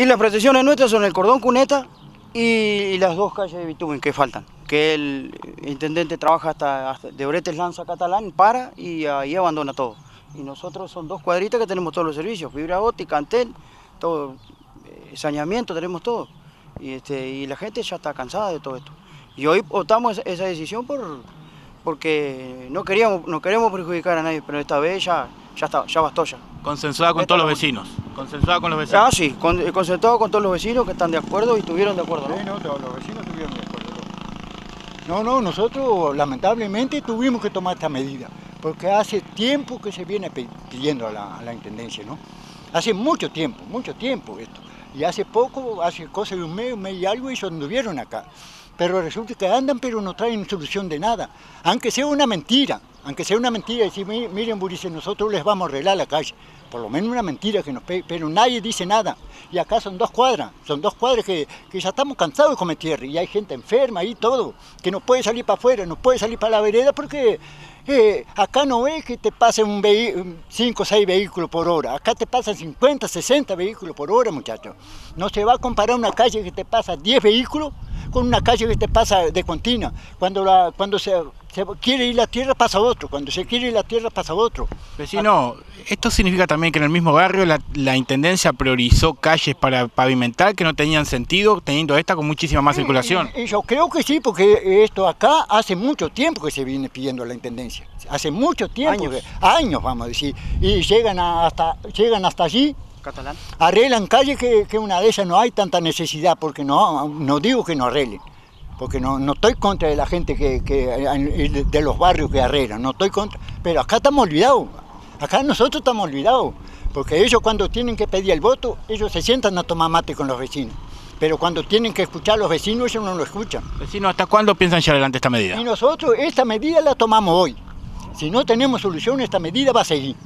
Y las protecciones nuestras son el cordón cuneta y las dos calles de bitumen que faltan. Que el intendente trabaja hasta, de Oretes Lanza Catalán, para y ahí abandona todo. Y nosotros son dos cuadritas que tenemos todos los servicios, fibra óptica, antel, todo, eh, saneamiento, tenemos todo. Y, este, y la gente ya está cansada de todo esto. Y hoy optamos esa decisión por, porque no queríamos, no queremos perjudicar a nadie, pero esta vez ya, ya, está, ya bastó ya. Consensuada con todos los vecinos. Consensuada con los vecinos. Ah, sí, con, eh, consensuado con todos los vecinos que están de acuerdo y estuvieron de acuerdo, ¿no? Sí, no, todos los vecinos estuvieron de acuerdo. No, no, nosotros lamentablemente tuvimos que tomar esta medida, porque hace tiempo que se viene pidiendo a la, a la Intendencia, ¿no? Hace mucho tiempo, mucho tiempo esto. Y hace poco, hace cosa de un mes, un mes y algo, ellos anduvieron acá. Pero resulta que andan, pero no traen solución de nada. Aunque sea una mentira, aunque sea una mentira, decir, miren, Burice, nosotros les vamos a arreglar la calle. Por lo menos una mentira que nos pegue, pero nadie dice nada. Y acá son dos cuadras, son dos cuadras que, que ya estamos cansados de comer tierra y hay gente enferma y todo, que no puede salir para afuera, no puede salir para la vereda porque eh, acá no es que te pasen 5 o 6 vehículos por hora, acá te pasan 50, 60 vehículos por hora, muchachos. No se va a comparar una calle que te pasa 10 vehículos con una calle que te pasa de continua. Cuando, la, cuando se, quiere ir la tierra pasa otro, cuando se quiere ir la tierra pasa otro. Vecino, ¿esto significa también que en el mismo barrio la, Intendencia priorizó calles para pavimentar que no tenían sentido, teniendo esta con muchísima más circulación? yo creo que sí, porque esto acá hace mucho tiempo que se viene pidiendo la Intendencia. Hace mucho tiempo, años, años vamos a decir, y llegan hasta, llegan hasta allí Catalán. Arreglan calles que, que, una de ellas no hay tanta necesidad, porque no, no digo que no arreglen, porque no, no estoy contra de la gente que, que, de los barrios que arreglan, no estoy contra, pero acá estamos olvidados, acá nosotros estamos olvidados, porque ellos cuando tienen que pedir el voto, ellos se sientan a tomar mate con los vecinos. Pero cuando tienen que escuchar a los vecinos, ellos no lo escuchan. Vecino, ¿hasta cuándo piensan llevar adelante esta medida? Y nosotros esta medida la tomamos hoy. Si no tenemos solución, esta medida va a seguir.